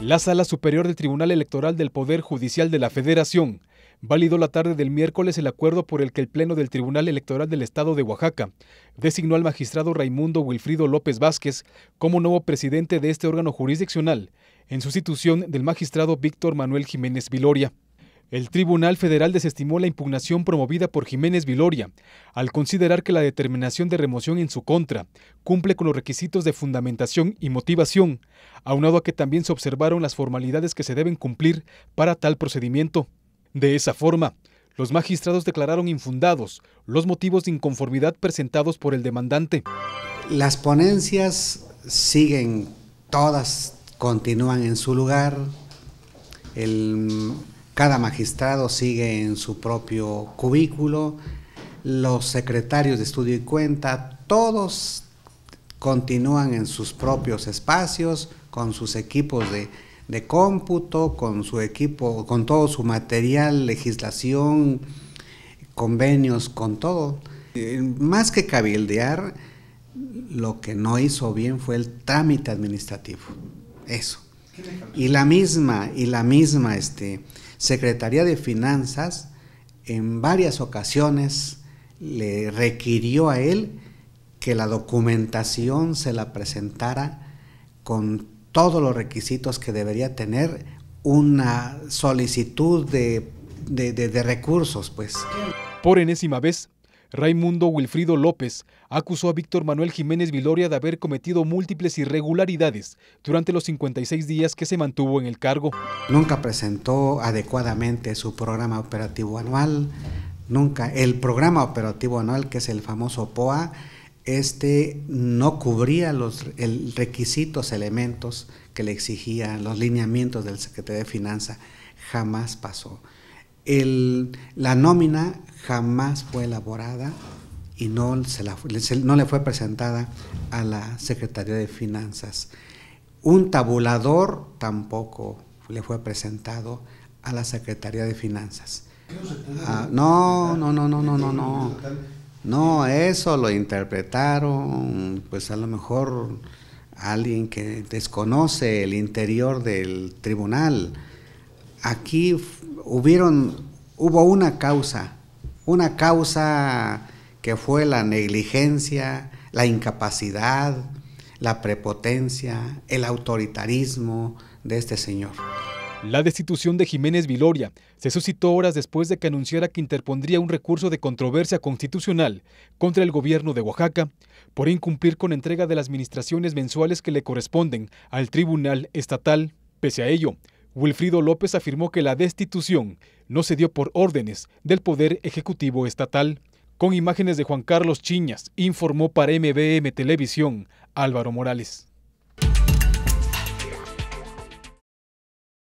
La Sala Superior del Tribunal Electoral del Poder Judicial de la Federación validó la tarde del miércoles el acuerdo por el que el Pleno del Tribunal Electoral del Estado de Oaxaca designó al magistrado Raimundo Wilfrido López Vázquez como nuevo presidente de este órgano jurisdiccional, en sustitución del magistrado Víctor Manuel Jiménez Viloria. El Tribunal Federal desestimó la impugnación promovida por Jiménez Viloria, al considerar que la determinación de remoción en su contra cumple con los requisitos de fundamentación y motivación, aunado a que también se observaron las formalidades que se deben cumplir para tal procedimiento. De esa forma, los magistrados declararon infundados los motivos de inconformidad presentados por el demandante. Las ponencias siguen, todas continúan en su lugar. El cada magistrado sigue en su propio cubículo, los secretarios de estudio y cuenta, todos continúan en sus propios espacios, con sus equipos de, cómputo, con su equipo, con todo su material, legislación, convenios, con todo. Eh, más que cabildear, lo que no hizo bien fue el trámite administrativo. Eso. Y la misma, y la misma, este, Secretaría de Finanzas en varias ocasiones le requirió a él que la documentación se la presentara con todos los requisitos que debería tener una solicitud de, de recursos, pues. Por enésima vez, Raimundo Wilfrido López acusó a Víctor Manuel Jiménez Viloria de haber cometido múltiples irregularidades durante los 56 días que se mantuvo en el cargo. Nunca presentó adecuadamente su programa operativo anual, nunca el programa operativo anual que es el famoso POA este no cubría los requisitos, elementos que le exigían los lineamientos del secretario de Finanzas, jamás pasó la nómina jamás fue elaborada y no, se no le fue presentada a la Secretaría de Finanzas. Un tabulador tampoco le fue presentado a la Secretaría de Finanzas. no, no, no, no, no, no, no. No, eso lo interpretaron, pues a lo mejor alguien que desconoce el interior del tribunal. Aquí hubieron, hubo una causa, una causa que fue la negligencia, la incapacidad, la prepotencia, el autoritarismo de este señor. La destitución de Jiménez Viloria se suscitó horas después de que anunciara que interpondría un recurso de controversia constitucional contra el gobierno de Oaxaca por incumplir con entrega de las administraciones mensuales que le corresponden al Tribunal Estatal. Pese a ello, Wilfrido López afirmó que la destitución no se dio por órdenes del Poder Ejecutivo Estatal. Con imágenes de Juan Carlos Chiñas, informó para MBM Televisión Álvaro Morales.